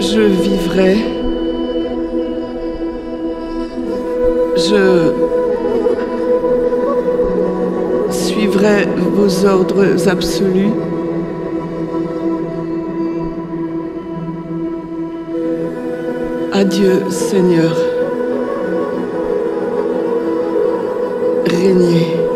Je vivrai. Je suivrai vos ordres absolus. Adieu, Seigneur. Régnez.